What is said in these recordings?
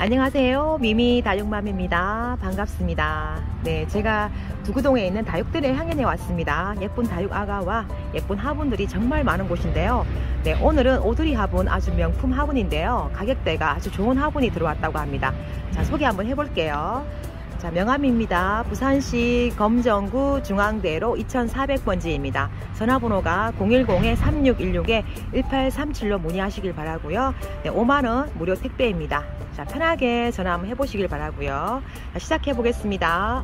안녕하세요. 미미 다육맘입니다. 반갑습니다. 네, 제가 두구동에 있는 다육들의 향연에 왔습니다. 예쁜 다육 아가와 예쁜 화분들이 정말 많은 곳인데요. 네, 오늘은 오두리 화분 아주 명품 화분인데요. 가격대가 아주 좋은 화분이 들어왔다고 합니다. 자, 소개 한번 해볼게요. 자, 명함입니다. 부산시 검정구 중앙대로 2400번지입니다. 전화번호가 010-3616-1837로 문의하시길 바라고요. 네, 5만원 무료 택배입니다. 자, 편하게 전화 한번 해보시길 바라고요. 자, 시작해 보겠습니다.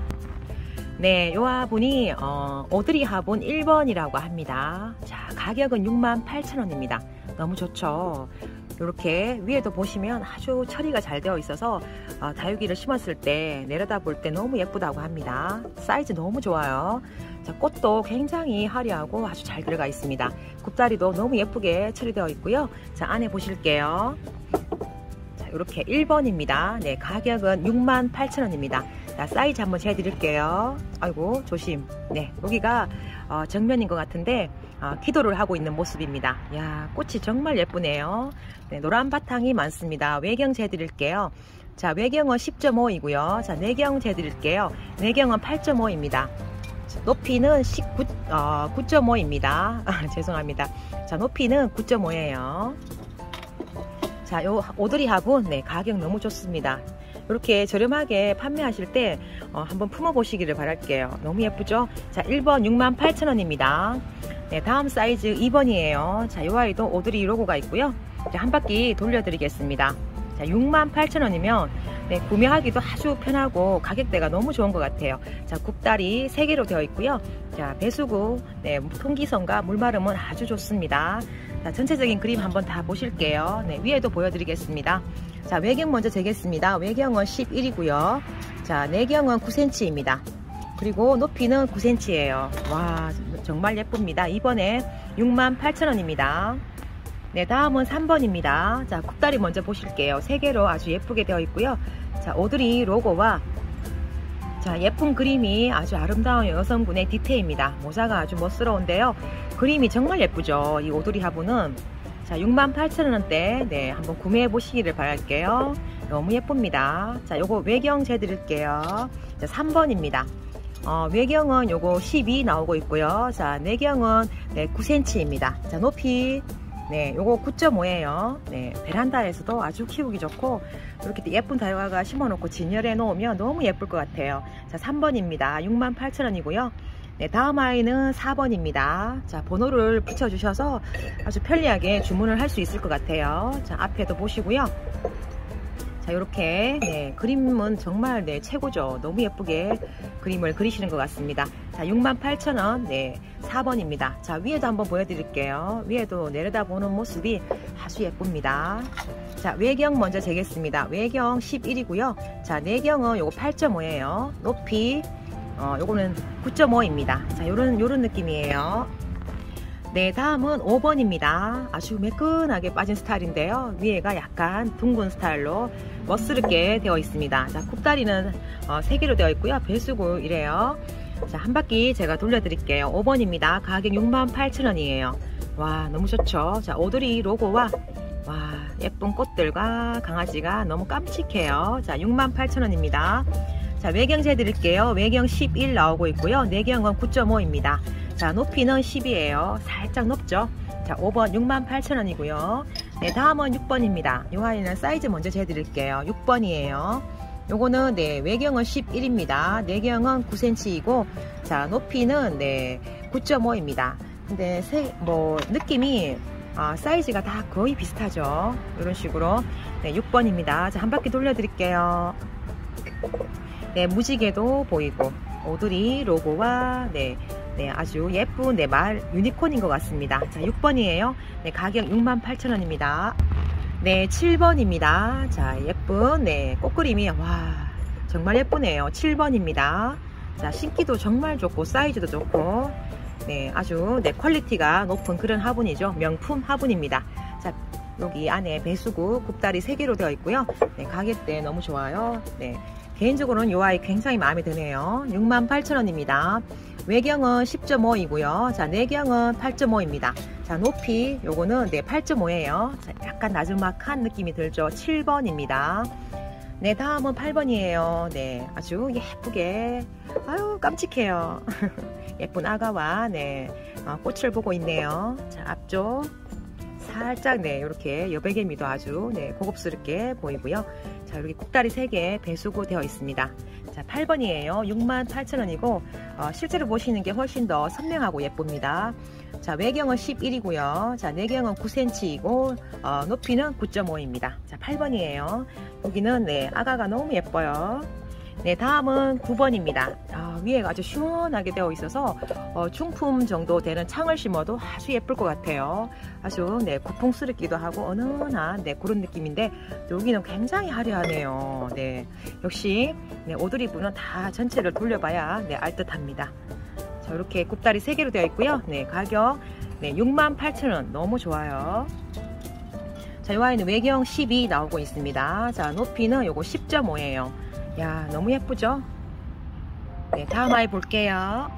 네, 요 화분이 어, 오드리 화분 1번이라고 합니다. 자, 가격은 68,000원입니다. 너무 좋죠. 이렇게 위에도 보시면 아주 처리가 잘 되어 있어서 어, 다육이를 심었을 때 내려다 볼 때 너무 예쁘다고 합니다. 사이즈 너무 좋아요. 자, 꽃도 굉장히 화려하고 아주 잘 들어가 있습니다. 굽다리도 너무 예쁘게 처리되어 있고요. 자, 안에 보실게요. 자, 이렇게 1번입니다. 네, 가격은 68,000원입니다. 자, 사이즈 한번 재드릴게요. 아이고, 조심. 네, 여기가 어, 정면인 것 같은데 어, 기도를 하고 있는 모습입니다. 야, 꽃이 정말 예쁘네요. 네, 노란 바탕이 많습니다. 외경 재드릴게요. 자, 외경은 10.5이고요. 자, 내경 재드릴게요. 내경은 8.5입니다. 높이는 19, 어, 9.5입니다. 아, 죄송합니다. 자, 높이는 9.5예요. 자, 요 오드리 화분, 네, 가격 너무 좋습니다. 이렇게 저렴하게 판매하실 때 어, 한번 품어 보시기를 바랄게요. 너무 예쁘죠? 자, 1번 68,000원입니다. 네, 다음 사이즈 2번이에요. 자, 이 아이도 오드리 로고가 있고요. 자, 한 바퀴 돌려드리겠습니다. 자, 68,000원이면 네, 구매하기도 아주 편하고 가격대가 너무 좋은 것 같아요. 자, 굽다리 3개로 되어 있고요. 자, 배수구, 네, 통기성과 물마름은 아주 좋습니다. 자, 전체적인 그림 한번 다 보실게요. 네, 위에도 보여드리겠습니다. 자, 외경 먼저 재겠습니다. 외경은 11이고요. 자, 내경은 9cm입니다. 그리고 높이는 9cm예요. 와, 정말 예쁩니다. 이번에 68,000원입니다. 네, 다음은 3번입니다. 자, 굽다리 먼저 보실게요. 3개로 아주 예쁘게 되어 있고요. 자, 오드리 로고와 자, 예쁜 그림이 아주 아름다운 여성분의 디테일입니다. 모자가 아주 멋스러운데요. 그림이 정말 예쁘죠. 이 오드리 화분은 자, 68,000원대 네, 한번 구매해 보시기를 바랄게요. 너무 예쁩니다. 자, 요거 외경 재드릴게요. 자, 3번입니다. 어, 외경은 요거 12 나오고 있고요. 자, 내경은 네, 9cm입니다. 자, 높이 네, 요거 9.5예요. 네, 베란다에서도 아주 키우기 좋고 이렇게 예쁜 다육아가 심어놓고 진열해 놓으면 너무 예쁠 것 같아요. 자, 3번입니다. 68,000원이고요. 네, 다음 아이는 4번입니다. 자, 번호를 붙여주셔서 아주 편리하게 주문을 할 수 있을 것 같아요. 자, 앞에도 보시고요. 자 이렇게 네, 그림은 정말 네, 최고죠. 너무 예쁘게 그림을 그리시는 것 같습니다. 자 68,000원 네 4번입니다. 자 위에도 한번 보여드릴게요. 위에도 내려다보는 모습이 아주 예쁩니다. 자 외경 먼저 재겠습니다. 외경 11이고요. 자 내경은 요거 8.5예요. 높이 어, 요거는 9.5입니다. 자 요런 요런 느낌이에요 네 다음은 5번입니다. 아주 매끈하게 빠진 스타일인데요. 위에가 약간 둥근 스타일로 멋스럽게 되어 있습니다. 자 굽다리는 어, 3개로 되어 있고요. 배수구 이래요. 자 한 바퀴 제가 돌려드릴게요. 5번입니다. 가격 68,000원이에요. 와 너무 좋죠? 자 오드리 로고와 와 예쁜 꽃들과 강아지가 너무 깜찍해요. 자 68,000원입니다 자 외경재 드릴게요. 외경 11 나오고 있고요. 내경은 9.5입니다. 자 높이는 10이에요. 살짝 높죠? 자 5번 68,000원이고요. 네 다음은 6번입니다. 이 아이는 사이즈 먼저 재드릴게요. 6번이에요. 요거는 네 외경은 11입니다. 내경은 9cm이고 자 높이는 네 9.5입니다. 근데 세, 뭐 느낌이 아, 사이즈가 다 거의 비슷하죠? 이런 식으로. 네 6번입니다. 자 한 바퀴 돌려 드릴게요 네 무지개도 보이고 오드리 로고와 네 네, 아주 예쁜 네, 말 유니콘인 것 같습니다. 자, 6번이에요. 네, 가격 68,000원입니다. 네, 7번입니다. 자, 예쁜 네, 꽃그림이 와, 정말 예쁘네요. 7번입니다. 자, 신기도 정말 좋고 사이즈도 좋고 네, 아주 네, 퀄리티가 높은 그런 화분이죠. 명품 화분입니다. 자, 여기 안에 배수구 굽다리 3개로 되어 있고요. 네, 가격대 너무 좋아요. 네, 개인적으로는 이 아이 굉장히 마음에 드네요. 68,000원입니다. 외경은 10.5이고요. 자, 내경은 8.5입니다. 자, 높이 요거는 네, 8.5예요. 자, 약간 나즈막한 느낌이 들죠. 7번입니다. 네, 다음은 8번이에요. 네, 아주 예쁘게. 아유, 깜찍해요. 예쁜 아가와, 네, 어, 꽃을 보고 있네요. 자, 앞쪽. 살짝, 네, 이렇게 여백개미도 아주, 네, 고급스럽게 보이고요. 자, 이렇게 꼭다리 3개 배수구 되어 있습니다. 자, 8번이에요. 68,000원이고, 어, 실제로 보시는 게 훨씬 더 선명하고 예쁩니다. 자, 외경은 11이고요. 자, 내경은 9cm이고, 어, 높이는 9.5입니다. 자, 8번이에요. 여기는, 네, 아가가 너무 예뻐요. 네, 다음은 9번입니다. 아, 위에가 아주 시원하게 되어 있어서 어, 중품 정도 되는 창을 심어도 아주 예쁠 것 같아요. 아주 네, 고풍스럽기도 하고 은은한 네, 그런 느낌인데 여기는 굉장히 화려하네요. 네, 역시 네, 오드리브는 다 전체를 돌려봐야 네, 알 듯합니다. 자, 이렇게 굽다리 3개로 되어 있고요. 네, 가격 네, 68,000원 너무 좋아요. 자, 이 아이는 외경 12 나오고 있습니다. 자, 높이는 요거 10.5예요. 야, 너무 예쁘죠? 네, 다음 아이 볼게요.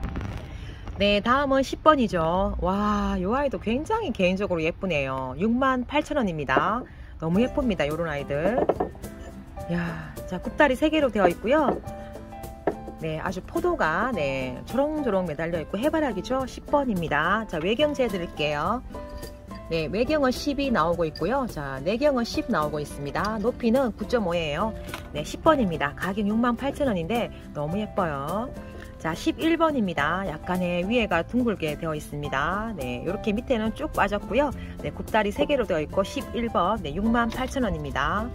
네, 다음은 10번이죠. 와, 이 아이도 굉장히 개인적으로 예쁘네요. 68,000원입니다. 너무 예쁩니다. 요런 아이들. 야, 자, 굽다리 3개로 되어 있고요. 네, 아주 포도가 네, 조롱조롱 매달려 있고 해바라기죠. 10번입니다. 자, 외경 재 드릴게요. 네, 외경은 10이 나오고 있고요. 자, 내경은 10 나오고 있습니다. 높이는 9.5예요. 네, 10번입니다. 가격 68,000원인데 너무 예뻐요. 자, 11번입니다. 약간의 위에가 둥글게 되어 있습니다. 네, 이렇게 밑에는 쭉 빠졌고요. 네, 굽다리 3개로 되어 있고 11번, 네, 68,000원입니다.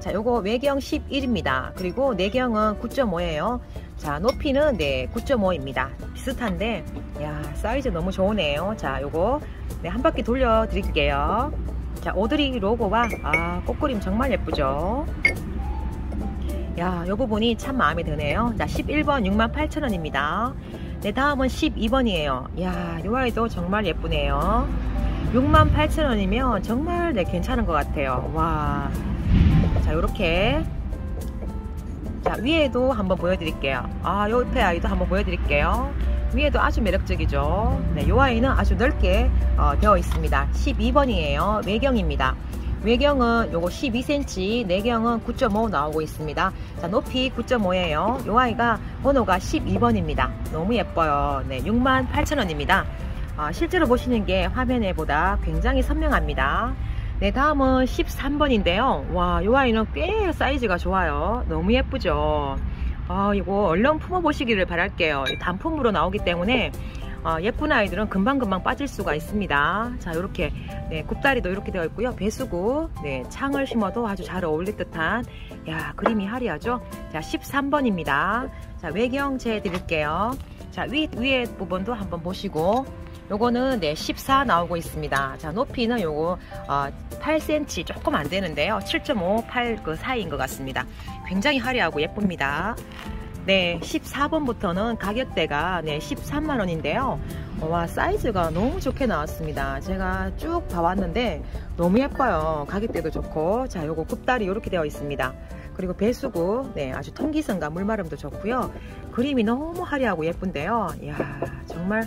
자, 요거 외경 11입니다. 그리고 내경은 9.5예요. 자, 높이는 네, 9.5입니다. 비슷한데, 야, 사이즈 너무 좋으네요. 자, 요거 네, 한 바퀴 돌려 드릴게요. 자, 오드리 로고와 아, 꽃그림 정말 예쁘죠? 야, 이 부분이 참 마음에 드네요. 자, 11번 68,000원입니다. 네, 다음은 12번이에요. 야, 이 아이도 정말 예쁘네요. 68,000원이면 정말 네, 괜찮은 것 같아요. 와. 자, 요렇게. 자, 위에도 한번 보여드릴게요. 아, 요 옆에 아이도 한번 보여드릴게요. 위에도 아주 매력적이죠. 네, 이 아이는 아주 넓게 어, 되어 있습니다. 12번이에요. 외경입니다. 외경은 요거 12cm, 내경은 9.5 나오고 있습니다. 자, 높이 9.5예요. 요 아이가 번호가 12번입니다. 너무 예뻐요. 네, 68,000원입니다. 어, 실제로 보시는 게 화면에 보다 굉장히 선명합니다. 네, 다음은 13번인데요. 와, 요 아이는 꽤 사이즈가 좋아요. 너무 예쁘죠. 아, 이거 얼른 품어보시기를 바랄게요. 단품으로 나오기 때문에 어, 예쁜 아이들은 금방금방 빠질 수가 있습니다. 자, 이렇게 네, 굽다리도 이렇게 되어 있고요. 배수구, 네, 창을 심어도 아주 잘 어울릴 듯한 야 그림이 화려하죠. 자, 13번입니다. 자, 외경 재드릴게요. 자, 위, 위에 부분도 한번 보시고 요거는 네, 14 나오고 있습니다. 자, 높이는 요거 어, 8cm 조금 안 되는데요. 7.5, 8 그 사이인 것 같습니다. 굉장히 화려하고 예쁩니다. 네, 14번부터는 가격대가 네, 13만원인데요. 와, 사이즈가 너무 좋게 나왔습니다. 제가 쭉 봐왔는데 너무 예뻐요. 가격대도 좋고. 자, 요거 굽다리 이렇게 되어 있습니다. 그리고 배수구, 네, 아주 통기성과 물마름도 좋고요. 그림이 너무 화려하고 예쁜데요. 이야, 정말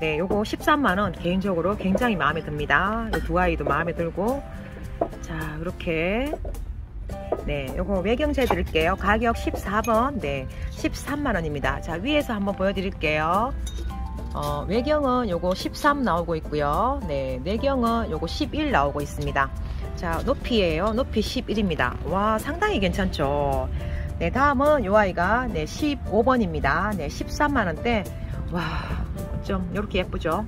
네, 요거 13만원 개인적으로 굉장히 마음에 듭니다. 두 아이도 마음에 들고 자, 이렇게 네, 요거 외경재 드릴게요. 가격 14번, 네, 13만원입니다. 자, 위에서 한번 보여드릴게요. 어, 외경은 요거 13 나오고 있고요. 네, 내경은 요거 11 나오고 있습니다. 자, 높이에요. 높이 11입니다. 와, 상당히 괜찮죠. 네, 다음은 요 아이가 네, 15번입니다. 네, 13만원대. 와, 좀 이렇게 예쁘죠?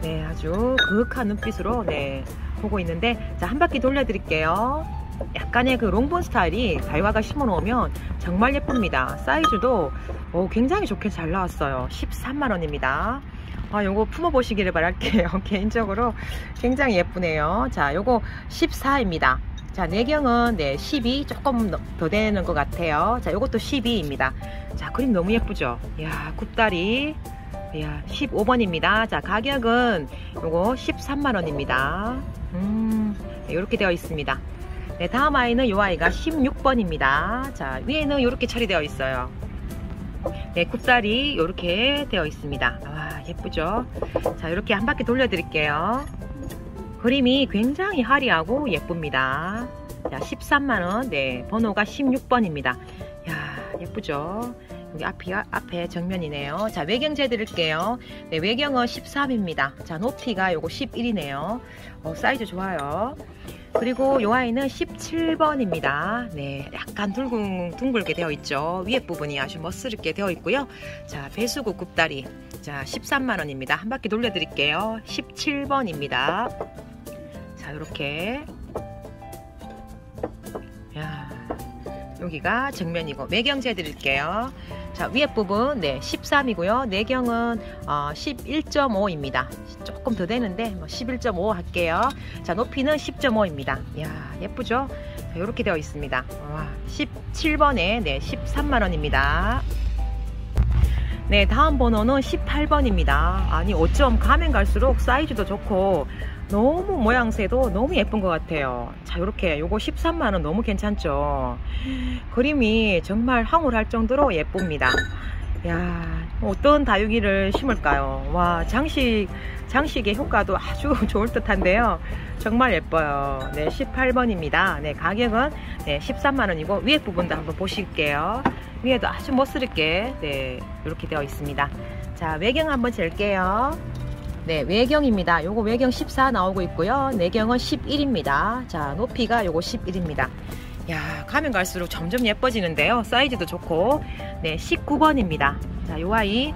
네, 아주 그윽한 눈빛으로 네, 보고 있는데 자, 한 바퀴 돌려 드릴게요. 약간의 그 롱본 스타일이 달화가 심어 놓으면 정말 예쁩니다. 사이즈도 오, 굉장히 좋게 잘 나왔어요. 13만원입니다. 아, 요거 품어보시기를 바랄게요. 개인적으로 굉장히 예쁘네요. 자, 요거 14입니다. 자, 내경은 네, 12 조금 더 되는 것 같아요. 자, 요것도 12입니다. 자, 그림 너무 예쁘죠? 이야, 굽다리. 이야, 15번입니다. 자, 가격은 요거 13만원입니다. 음, 이렇게 되어 있습니다. 네, 다음 아이는 이 아이가 16번입니다. 자, 위에는 이렇게 처리되어 있어요. 네, 굽다리 이렇게 되어 있습니다. 와, 예쁘죠? 자, 이렇게 한 바퀴 돌려드릴게요. 그림이 굉장히 화려하고 예쁩니다. 자, 13만원. 네, 번호가 16번입니다. 야 예쁘죠? 여기 앞이, 앞에 정면이네요. 자, 외경 재드릴게요. 네, 외경은 13입니다. 자, 높이가 요거 11이네요. 어, 사이즈 좋아요. 그리고 요 아이는 17번입니다. 네, 약간 둥글, 둥글게 되어 있죠. 위에 부분이 아주 멋스럽게 되어 있고요. 자, 배수구 굽다리. 자, 13만원입니다. 한 바퀴 돌려드릴게요. 17번입니다. 자, 이렇게. 여기가 정면이고 매경 재드릴게요. 자 위에 부분 네 13이고요. 내경은 어, 11.5입니다. 조금 더 되는데 뭐 11.5 할게요. 자 높이는 10.5입니다. 이야 예쁘죠? 자, 이렇게 되어 있습니다. 와 17번에 네 13만원입니다. 네 다음 번호는 18번입니다. 아니 어쩜 가면 갈수록 사이즈도 좋고 너무 모양새도 너무 예쁜 것 같아요. 자 이렇게 요거 13만원 너무 괜찮죠? 그림이 정말 황홀할 정도로 예쁩니다. 야 어떤 다육이를 심을까요? 와 장식 장식의 효과도 아주 좋을 듯 한데요. 정말 예뻐요. 네 18번입니다. 네 가격은 네 13만원이고 위에 부분도 한번 보실게요. 위에도 아주 멋스럽게 네 이렇게 되어 있습니다. 자 외경 한번 잴게요 네, 외경입니다. 요거 외경 14 나오고 있고요. 내경은 11입니다. 자, 높이가 요거 11입니다. 야, 가면 갈수록 점점 예뻐지는데요. 사이즈도 좋고. 네, 19번입니다. 자, 요 아이.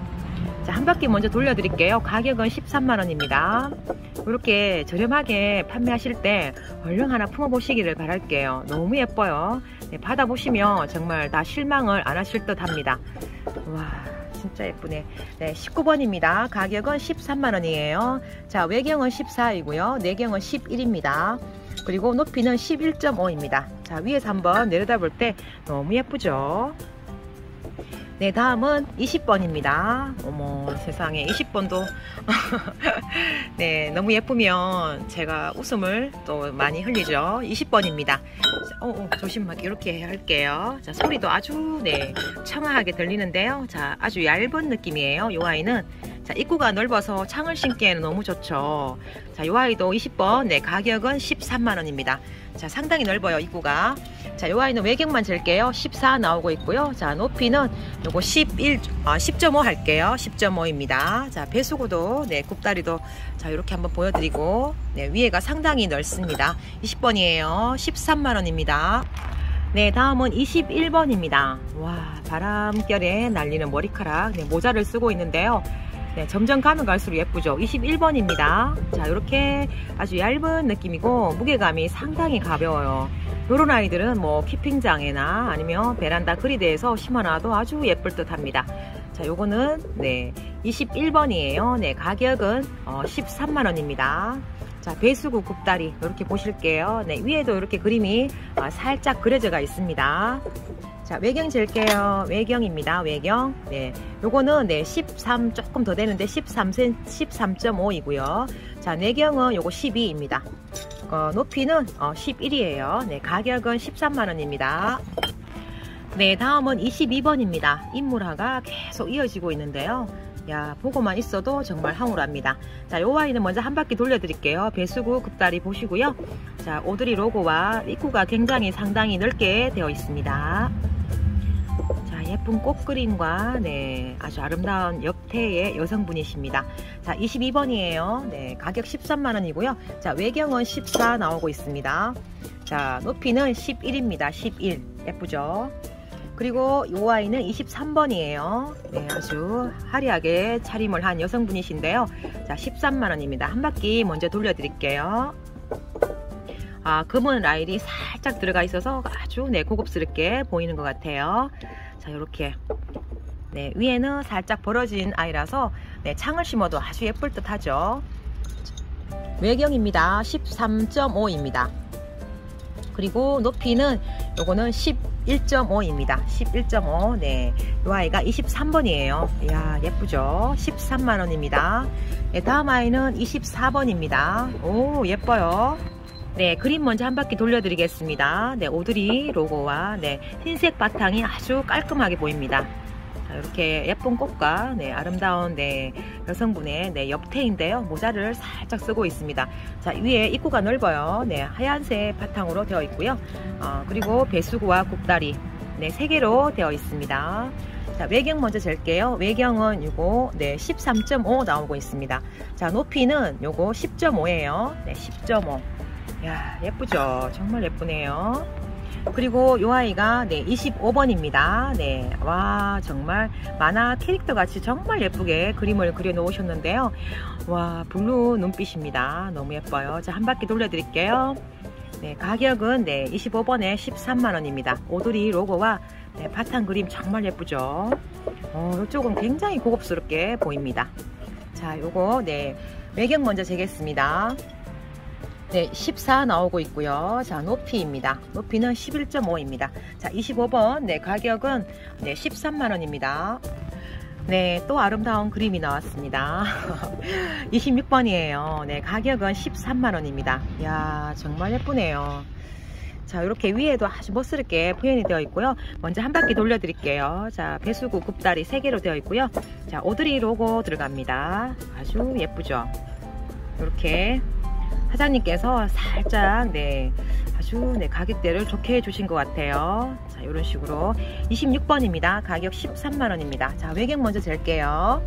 자, 한 바퀴 먼저 돌려드릴게요. 가격은 13만원입니다. 이렇게 저렴하게 판매하실 때 얼른 하나 품어보시기를 바랄게요. 너무 예뻐요. 네, 받아보시면 정말 다 실망을 안 하실 듯 합니다. 와. 진짜 예쁘네. 네 19번입니다. 가격은 13만원이에요. 자 외경은 14이고요. 내경은 11입니다. 그리고 높이는 11.5입니다. 자 위에서 한번 내려다 볼 때 너무 예쁘죠 네 다음은 20번입니다. 어머 세상에 20번도. 네 너무 예쁘면 제가 웃음을 또 많이 흘리죠. 20번입니다. 어, 어, 조심하게 이렇게 할게요. 자 소리도 아주 네 청아하게 들리는데요. 자 아주 얇은 느낌이에요. 이 아이는. 자 입구가 넓어서 창을 신기에는 너무 좋죠. 자이 아이도 20번. 네 가격은 13만원입니다. 자 상당히 넓어요 입구가 자, 요 아이는 외경만 잴게요. 14 나오고 있고요. 자, 높이는 요거 11, 아, 10.5 할게요. 10.5입니다. 자, 배수구도, 네, 굽다리도, 자, 이렇게 한번 보여드리고, 네, 위에가 상당히 넓습니다. 20번이에요. 13만원입니다. 네, 다음은 21번입니다. 와, 바람결에 날리는 머리카락, 네, 모자를 쓰고 있는데요. 네, 점점 가면 갈수록 예쁘죠? 21번입니다. 자 이렇게 아주 얇은 느낌이고 무게감이 상당히 가벼워요. 요런 아이들은 뭐 키핑장에나 아니면 베란다 그리드에서 심어놔도 아주 예쁠 듯 합니다. 자 요거는 네 21번이에요. 네 가격은 어, 13만원입니다. 자 배수구 굽다리 이렇게 보실게요. 네 위에도 이렇게 그림이 아, 살짝 그려져가 있습니다 자 외경 잴게요. 외경입니다. 외경. 네. 요거는 네 13 조금 더 되는데 13cm 13.5이고요. 자 내경은 요거 12입니다. 어, 높이는 어, 11이에요. 네 가격은 13만 원입니다. 네 다음은 22번입니다. 인물화가 계속 이어지고 있는데요. 야 보고만 있어도 정말 황홀합니다. 자요 아이는 먼저 한 바퀴 돌려 드릴게요. 배수구 급다리 보시고요. 자 오드리 로고와 입구가 굉장히 상당히 넓게 되어 있습니다 예쁜 꽃그림과 네, 아주 아름다운 옆태의 여성분이십니다. 자, 22번이에요. 네, 가격 13만원이고요. 자, 외경은 14 나오고 있습니다. 자, 높이는 11입니다. 11. 예쁘죠? 그리고 이 아이는 23번이에요. 네, 아주 화려하게 차림을 한 여성분이신데요. 자, 13만원입니다. 한 바퀴 먼저 돌려드릴게요. 아, 금은 라일이 살짝 들어가 있어서 아주 네, 고급스럽게 보이는 것 같아요. 자 이렇게. 네, 위에는 살짝 벌어진 아이라서 네, 창을 심어도 아주 예쁠 듯 하죠. 외경입니다. 13.5입니다. 그리고 높이는 요거는 11.5입니다. 11.5 네, 요 아이가 23번이에요. 이야 예쁘죠? 13만원입니다. 네, 다음 아이는 24번입니다. 오 예뻐요 네, 그림 먼저 한 바퀴 돌려드리겠습니다. 네, 오드리 로고와 네, 흰색 바탕이 아주 깔끔하게 보입니다. 자, 이렇게 예쁜 꽃과 네, 아름다운 네, 여성분의 네, 옆태인데요. 모자를 살짝 쓰고 있습니다. 자, 위에 입구가 넓어요. 네, 하얀색 바탕으로 되어 있고요. 어, 그리고 배수구와 굽다리 네, 3개로 되어 있습니다. 자, 외경 먼저 잴게요. 외경은 요거 네, 13.5 나오고 있습니다. 자, 높이는 요거 10.5예요. 네, 10.5. 야, 예쁘죠? 정말 예쁘네요. 그리고 요 아이가 네 25번입니다. 네와 정말 만화 캐릭터 같이 정말 예쁘게 그림을 그려 놓으셨는데요. 와 블루 눈빛입니다. 너무 예뻐요. 자 한 바퀴 돌려 드릴게요. 네 가격은 네 25번에 13만원입니다. 오드리 로고와 네, 바탕 그림 정말 예쁘죠? 어, 이쪽은 굉장히 고급스럽게 보입니다. 자 요거 네 외경 먼저 재겠습니다 네, 14 나오고 있고요. 자, 높이입니다. 높이는 11.5입니다. 자, 25번. 네, 가격은 네, 13만원입니다. 네, 또 아름다운 그림이 나왔습니다. 26번이에요. 네, 가격은 13만원입니다. 이야, 정말 예쁘네요. 자, 이렇게 위에도 아주 멋스럽게 표현이 되어 있고요. 먼저 한 바퀴 돌려 드릴게요. 자, 배수구 굽다리 3개로 되어 있고요. 자, 오드리 로고 들어갑니다. 아주 예쁘죠? 이렇게 사장님께서 살짝 네 아주 네 가격대를 좋게 해주신 것 같아요. 자 이런 식으로 26번입니다. 가격 13만원입니다. 자 외경 먼저 잴게요.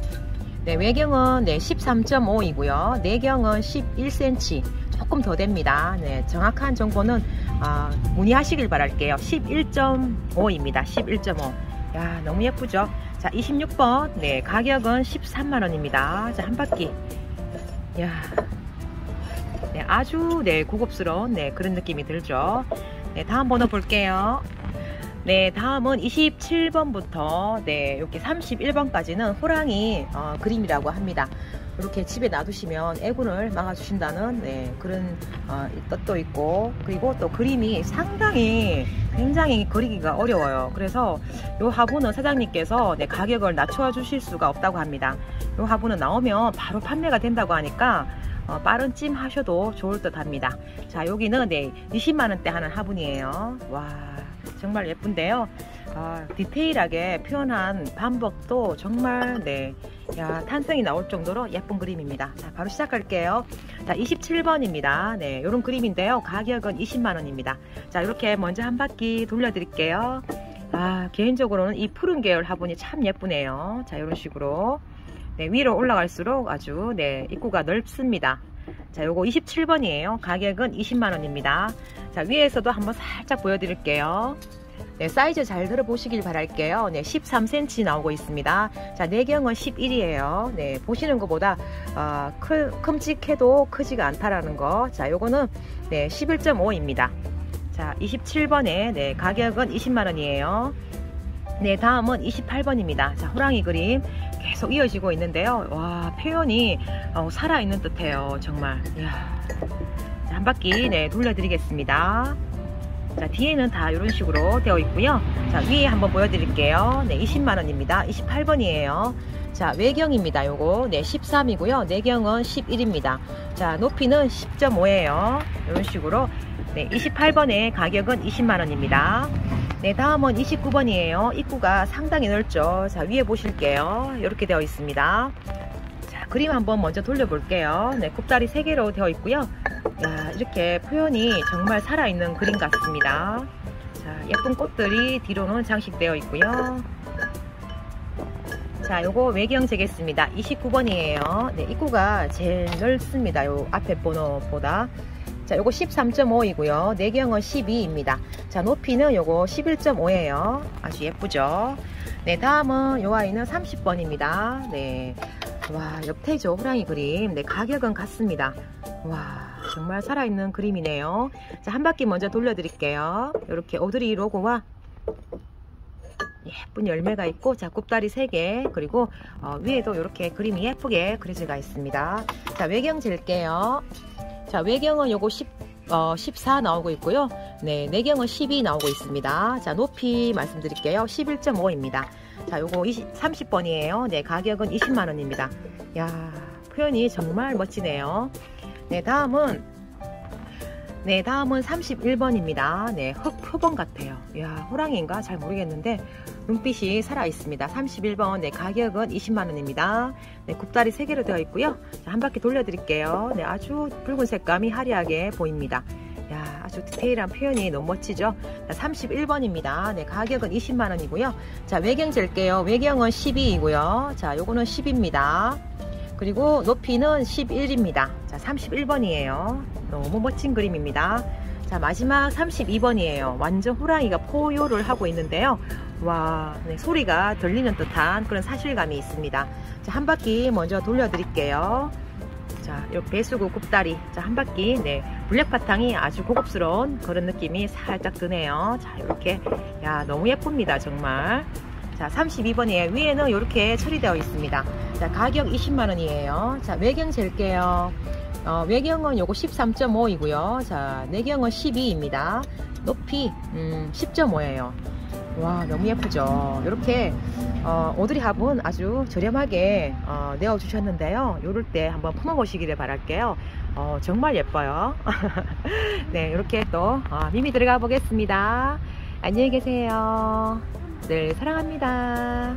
네 외경은 네 13.5 이고요. 내경은 11cm 조금 더 됩니다. 네 정확한 정보는 아, 문의하시길 바랄게요. 11.5입니다. 11.5야 너무 예쁘죠? 자 26번. 네 가격은 13만원입니다. 자 한 바퀴. 야 네, 아주 네, 고급스러운 네, 그런 느낌이 들죠. 네, 다음 번호 볼게요. 네, 다음은 27번부터 네, 이렇게 31번까지는 호랑이 어, 그림이라고 합니다. 이렇게 집에 놔두시면 애군을 막아주신다는 네, 그런 어, 뜻도 있고 그리고 또 그림이 상당히 굉장히 그리기가 어려워요. 그래서 이 화분은 사장님께서 네, 가격을 낮춰 주실 수가 없다고 합니다. 이 화분은 나오면 바로 판매가 된다고 하니까 어, 빠른 찜 하셔도 좋을 듯 합니다. 자 여기는 네 20만원대 하는 화분이에요. 와 정말 예쁜데요. 아, 디테일하게 표현한 반복도 정말 네 야, 탄성이 나올 정도로 예쁜 그림입니다. 자 바로 시작할게요. 자 27번입니다. 네 요런 그림인데요. 가격은 20만원입니다. 자 이렇게 먼저 한 바퀴 돌려 드릴게요. 아 개인적으로는 이 푸른 계열 화분이 참 예쁘네요. 자 이런 식으로 네, 위로 올라갈수록 아주 네, 입구가 넓습니다. 자, 요거 27번이에요. 가격은 20만원입니다. 자, 위에서도 한번 살짝 보여드릴게요. 네, 사이즈 잘 들어보시길 바랄게요. 네, 13cm 나오고 있습니다. 자, 내경은 11이에요. 네, 보시는 것보다 어, 크, 큼직해도 크지가 않다라는 거. 자, 요거는 네, 11.5입니다. 자, 27번에 네, 가격은 20만원이에요. 네, 다음은 28번입니다. 자, 호랑이 그림. 계속 이어지고 있는데요. 와 표현이 어, 살아있는 듯해요. 정말. 자, 한 바퀴 네, 돌려드리겠습니다. 자 뒤에는 다 이런 식으로 되어 있고요. 자 위에 한번 보여드릴게요. 네 20만원입니다. 28번이에요. 자 외경입니다. 요거 네 13이고요. 내경은 11입니다. 자 높이는 10.5예요. 이런 식으로 네 28번의 가격은 20만원입니다. 네 다음은 29번이에요. 입구가 상당히 넓죠? 자 위에 보실게요. 이렇게 되어 있습니다. 자 그림 한번 먼저 돌려볼게요. 네 굽다리 3개로 되어 있고요. 야, 이렇게 표현이 정말 살아있는 그림 같습니다. 자 예쁜 꽃들이 뒤로는 장식되어 있고요. 자 요거 외경 재겠습니다. 29번이에요. 네 입구가 제일 넓습니다. 요 앞에 번호보다 자, 요거 13.5이고요. 내경은 12입니다. 자, 높이는 요거 11.5예요. 아주 예쁘죠? 네, 다음은 요 아이는 30번입니다. 네. 와, 옆태죠. 호랑이 그림. 네, 가격은 같습니다. 와, 정말 살아있는 그림이네요. 자, 한 바퀴 먼저 돌려드릴게요. 이렇게 오드리 로고와 예쁜 열매가 있고 자 굽다리 3개 그리고 어, 위에도 이렇게 그림이 예쁘게 그려져 있습니다 자 외경 질게요 자 외경은 요거 10, 어, 14 나오고 있고요. 네 내경은 12 나오고 있습니다. 자 높이 말씀드릴게요. 11.5입니다. 자 요거 20, 30번이에요. 네 가격은 20만원입니다. 야 표현이 정말 멋지네요. 네 다음은 네, 다음은 31번입니다. 네, 흑 표범 같아요. 야, 호랑이인가? 잘 모르겠는데, 눈빛이 살아 있습니다. 31번, 네, 가격은 20만 원입니다. 네, 굽다리 3개로 되어 있고요. 자, 한 바퀴 돌려 드릴게요. 네, 아주 붉은 색감이 화려하게 보입니다. 야, 아주 디테일한 표현이 너무 멋지죠? 자, 31번입니다. 네, 가격은 20만 원이고요. 자, 외경 잴게요. 외경은 12이고요. 자, 요거는 10입니다. 그리고 높이는 11입니다. 자, 31번이에요. 너무 멋진 그림입니다. 자, 마지막 32번이에요. 완전 호랑이가 포효를 하고 있는데요. 와, 네, 소리가 들리는 듯한 그런 사실감이 있습니다. 자, 한 바퀴 먼저 돌려 드릴게요. 자, 요 배수구 굽다리. 자, 한 바퀴. 네. 블랙 바탕이 아주 고급스러운 그런 느낌이 살짝 드네요. 자, 이렇게. 야, 너무 예쁩니다. 정말. 자, 32번이에요. 위에는 이렇게 처리되어 있습니다. 자, 가격 20만원이에요. 자, 외경 잴게요. 어, 외경은 요거 13.5 이고요. 자, 내경은 12입니다. 높이, 음, 10.5예요. 와, 너무 예쁘죠? 이렇게, 어, 오드리 합은 아주 저렴하게, 어, 내어 주셨는데요. 요럴 때 한번 품어 보시기를 바랄게요. 어, 정말 예뻐요. 네, 이렇게 또, 어, 미미 들어가 보겠습니다. 안녕히 계세요. 늘 사랑합니다.